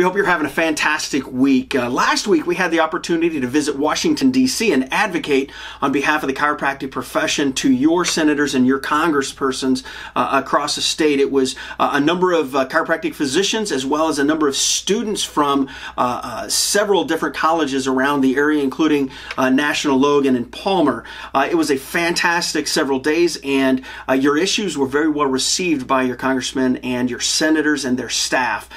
We hope you're having a fantastic week. Uh, last week, we had the opportunity to visit Washington, D.C. and advocate on behalf of the chiropractic profession to your senators and your congresspersons uh, across the state. It was uh, a number of uh, chiropractic physicians as well as a number of students from uh, uh, several different colleges around the area, including National Logan and Palmer. it was a fantastic several days, and your issues were very well received by your congressmen and your senators and their staff.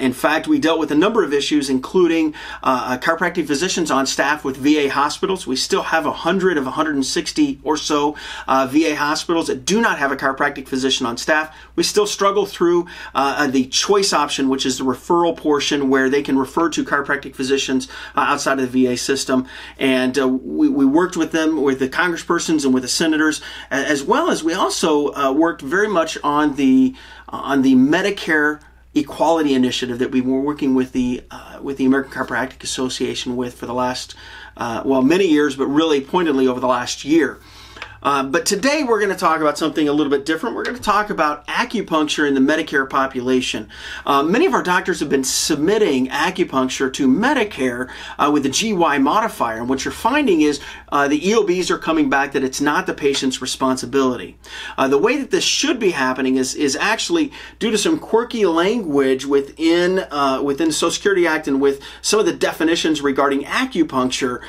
In fact, we dealt with a number of issues, including uh, chiropractic physicians on staff with VA hospitals. We still have 100 of 160 or so uh, VA hospitals that do not have a chiropractic physician on staff. We still struggle through uh, the choice option, which is the referral portion where they can refer to chiropractic physicians uh, outside of the VA system. And uh, we, we, worked with them, with the congresspersons and with the senators, as well as we also worked very much on the on the Medicare equality initiative that we were working with the uh, with the American Chiropractic Association with for the last uh, well many years, but really pointedly over the last year. Uh, but today we're going to talk about something a little bit different. We're going to talk about acupuncture in the Medicare population. Uh, many of our doctors have been submitting acupuncture to Medicare uh, with the GY modifier, and what you're finding is uh, the EOBs are coming back that it's not the patient's responsibility. Uh, the way that this should be happening is is actually due to some quirky language within within the Social Security Act and with some of the definitions regarding acupuncture.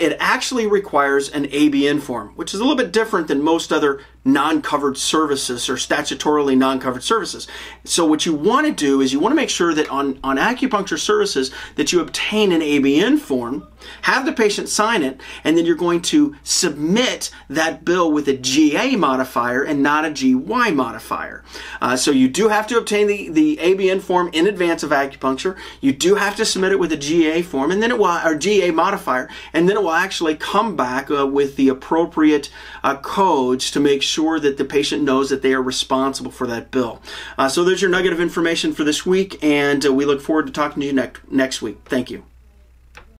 it actually requires an ABN form, which is a little bit different than most other non-covered services or statutorily non-covered services. So what you want to do is you want to make sure that on, on acupuncture services that you obtain an ABN form, have the patient sign it, and then you're going to submit that bill with a GA modifier and not a GY modifier. Uh, so you do have to obtain the, the ABN form in advance of acupuncture. You do have to submit it with a GA form and then it will, or GA modifier, and then it will actually come back uh, with the appropriate uh, codes to make sure that the patient knows that they are responsible for that bill. Uh, so there's your nugget of information for this week, and uh, we look forward to talking to you next next week. Thank you.